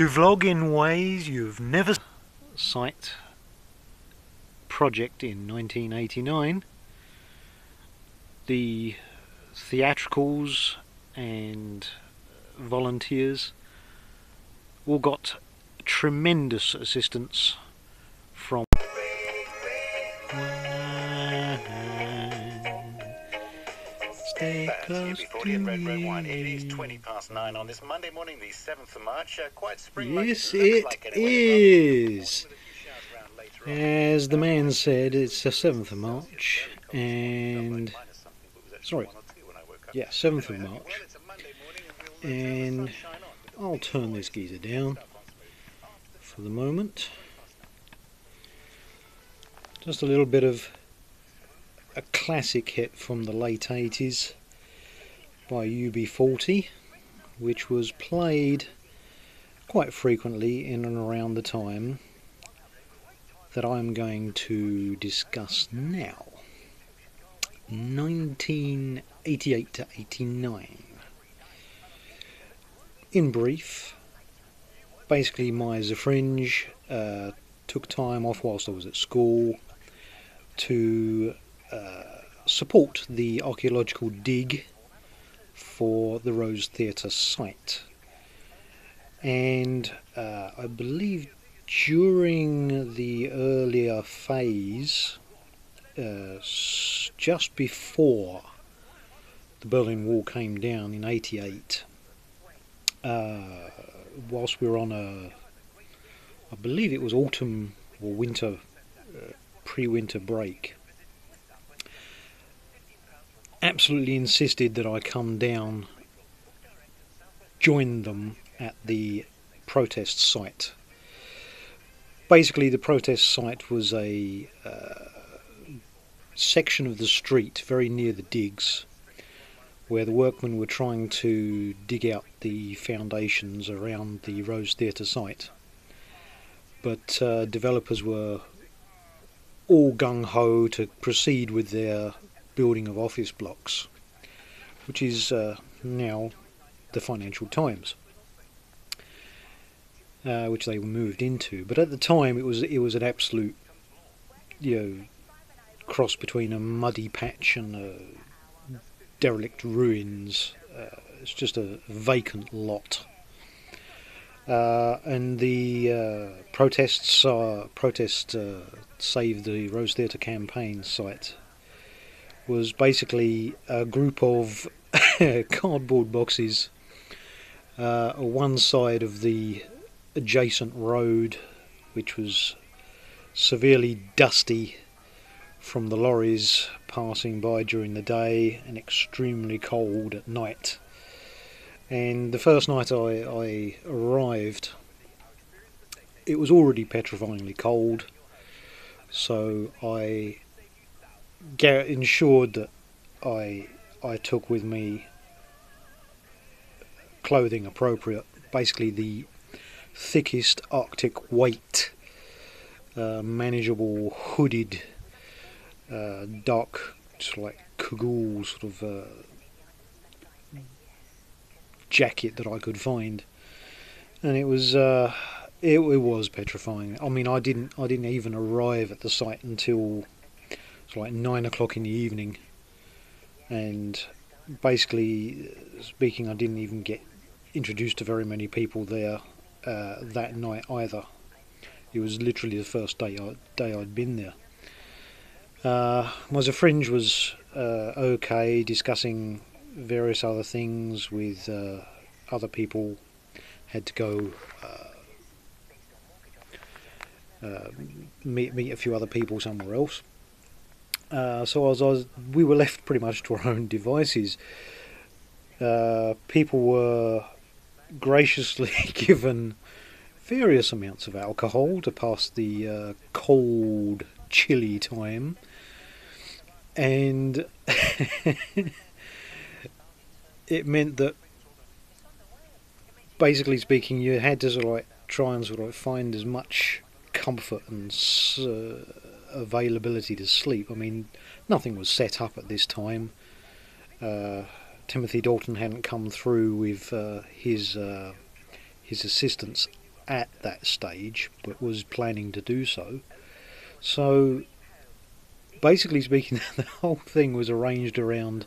to vlog in ways you've never site project in 1989 the theatricals and volunteers all got tremendous assistance Stay close to me. It is 20 past 9 on this Monday morning, the 7th of March. Uh, quite spring Yes, it is. As the man said, it's the 7th of March, and sorry, yeah, 7th of March, and I'll turn this geezer down for the moment. Just a little bit of a classic hit from the late 80s by UB40, which was played quite frequently in and around the time that I'm going to discuss now. 1988 to 89. In brief, basically my Fringe uh, took time off whilst I was at school to support the archaeological dig for the Rose Theatre site. And uh, I believe during the earlier phase, uh, just before the Berlin Wall came down in 88, uh, whilst we were on a, I believe it was autumn or winter, uh, pre winter break, absolutely insisted that I come down, join them at the protest site. Basically, the protest site was a uh, section of the street very near the digs where the workmen were trying to dig out the foundations around the Rose Theatre site. But uh, developers were all gung ho to proceed with their building of office blocks, which is uh, now the Financial Times, uh, which they moved into. But at the time, it was it was an absolute, you know, cross between a muddy patch and a derelict ruins. Uh, it's just a vacant lot. Uh, and the uh, protests, uh, protest uh, Save the Rose Theatre campaign site was basically a group of cardboard boxes uh, one side of the adjacent road, which was severely dusty from the lorries passing by during the day and extremely cold at night. And the first night I, I arrived, it was already petrifyingly cold, so I ensured that I I took with me clothing appropriate, basically the thickest Arctic weight, uh, manageable hooded, uh, dark, sort of like cagoule sort of uh, jacket that I could find, and it was. Uh, it, it was petrifying. I mean, I didn't. I didn't even arrive at the site until it's like nine o'clock in the evening, and basically speaking, I didn't even get introduced to very many people there uh, that night either. It was literally the first day I, day I'd been there. Uh, a Fringe was uh, okay, discussing various other things with uh, other people. Had to go uh, uh, meet meet a few other people somewhere else. Uh, so I was, I was, we were left pretty much to our own devices. Uh, people were graciously given various amounts of alcohol to pass the uh, cold, chilly time, and it meant that, basically speaking, you had to sort of like try and sort of find as much comfort and availability to sleep. I mean, nothing was set up at this time. Uh, Timothy Dalton hadn't come through with uh, his uh, his assistants at that stage, but was planning to do so. So, basically speaking, the whole thing was arranged around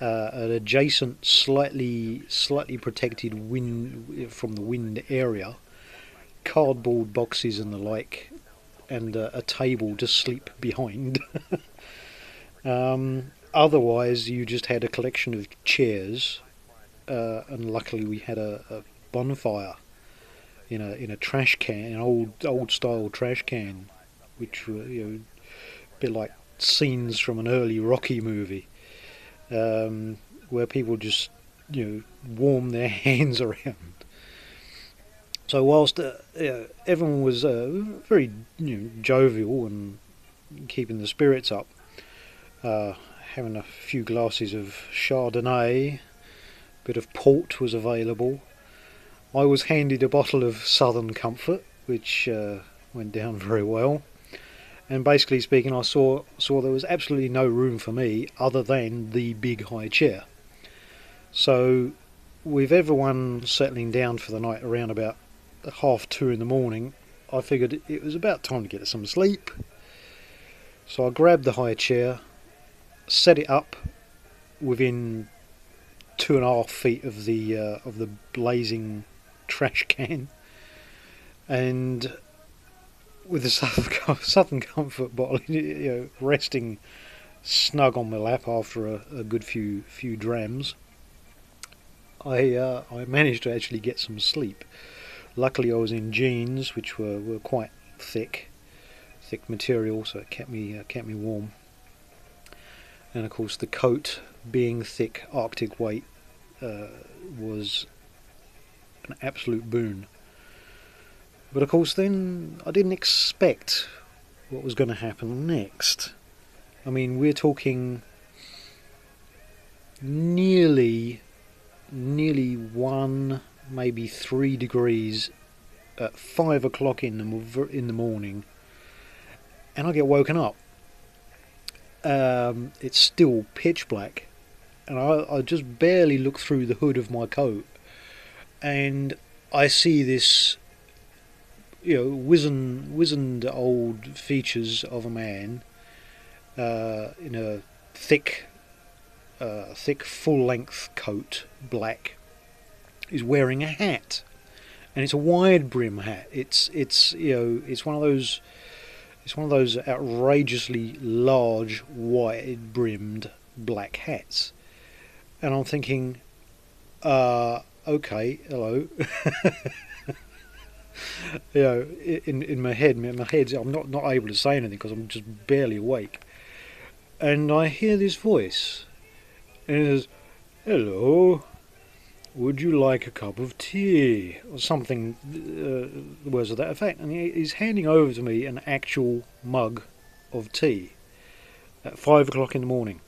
uh, an adjacent, slightly slightly protected wind from the wind area, cardboard boxes and the like, and uh, a table to sleep behind. um, otherwise, you just had a collection of chairs, uh, and luckily we had a, a bonfire in a in a trash can, an old old style trash can, which were you know a bit like scenes from an early Rocky movie, um, where people just you know warm their hands around. So whilst uh, everyone was uh, very you know, jovial and keeping the spirits up, uh, having a few glasses of Chardonnay, a bit of port was available. I was handed a bottle of Southern Comfort, which uh, went down very well. And basically speaking, I saw saw there was absolutely no room for me other than the big high chair. So, with everyone settling down for the night around about half two in the morning, I figured it was about time to get some sleep. So I grabbed the high chair, set it up within two and a half feet of the uh, of the blazing trash can, and with the Southern, Southern Comfort bottle, you know, resting snug on my lap after a, a good few few drams, I uh, I managed to actually get some sleep. Luckily, I was in jeans, which were, were quite thick, thick material, so it kept me uh, kept me warm. And of course, the coat, being thick Arctic weight, uh, was an absolute boon. But of course, then I didn't expect what was going to happen next. I mean, we're talking nearly, maybe three degrees at five o'clock in the in the morning, and I get woken up. Um, it's still pitch black, and I, I just barely look through the hood of my coat, and I see this you know, wizened, wizened old features of a man uh, in a thick, uh, thick full-length coat, black. Is wearing a hat, and it's a wide brim hat. It's it's you know it's one of those it's one of those outrageously large wide brimmed black hats, and I'm thinking, uh, okay, hello. you know, in in my head, in my head, I'm not not able to say anything because I'm just barely awake. And I hear this voice, and it says, "Hello, would you like a cup of tea or something?" Uh, the words of that effect. And he, he's handing over to me an actual mug of tea at five o'clock in the morning.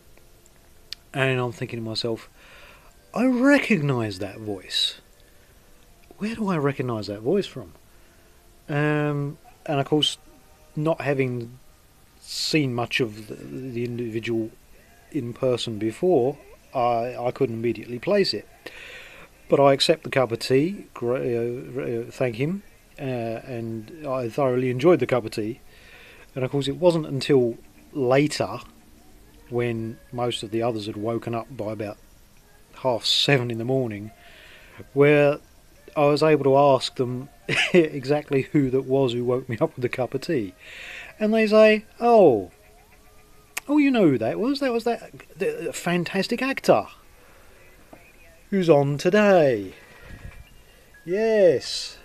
And I'm thinking to myself, I recognise that voice where do I recognise that voice from? Um, and of course, not having seen much of the, the individual in person before, I, I couldn't immediately place it. But I accept the cup of tea, uh, uh, thank him, uh, and I thoroughly enjoyed the cup of tea. And of course, it wasn't until later, when most of the others had woken up by about half seven in the morning, where I was able to ask them exactly who that was who woke me up with a cup of tea, and they say, "Oh, oh, you know who that was? That was that fantastic actor who's on today. Yes,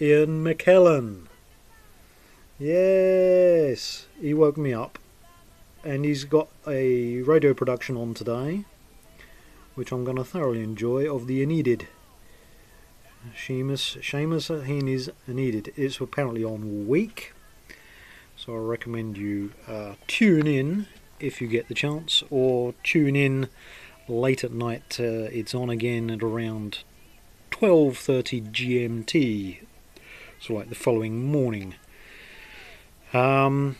Ian McKellen. Yes, he woke me up, and he's got a radio production on today." which I'm going to thoroughly enjoy, of the Aeneid. Seamus, Seamus Heaney's Aeneid. It's apparently on week, so I recommend you uh, tune in if you get the chance, or tune in late at night. Uh, it's on again at around 12:30 GMT, so like the following morning. Um,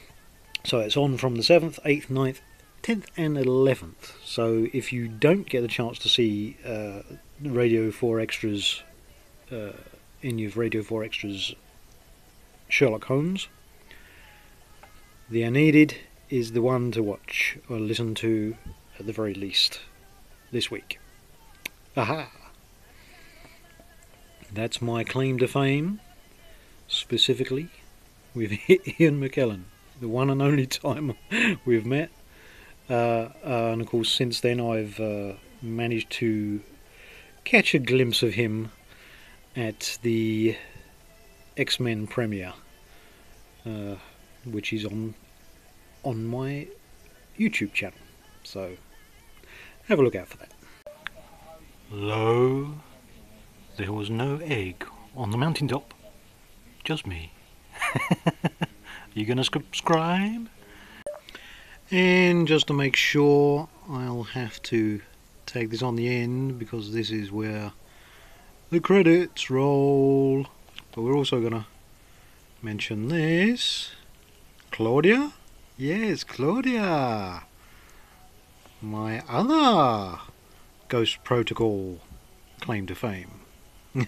so it's on from the 7th, 8th, 9th, 10th and 11th. So if you don't get the chance to see uh, Radio 4 Extras uh, any of Radio 4 Extra's Sherlock Holmes. The Aeneid is the one to watch or listen to at the very least this week. Aha! That's my claim to fame, specifically with Ian McKellen, the one and only time we've met. Uh, uh, and of course, since then, I've uh, managed to catch a glimpse of him at the X Men premiere, uh, which is on on my YouTube channel. So have a look out for that. Lo, there was no egg on the mountaintop, just me. you gonna subscribe? And just to make sure, I'll have to take this on the end because this is where the credits roll. But we're also gonna mention this. Claudia? Yes, Claudia. My other Ghost Protocol claim to fame.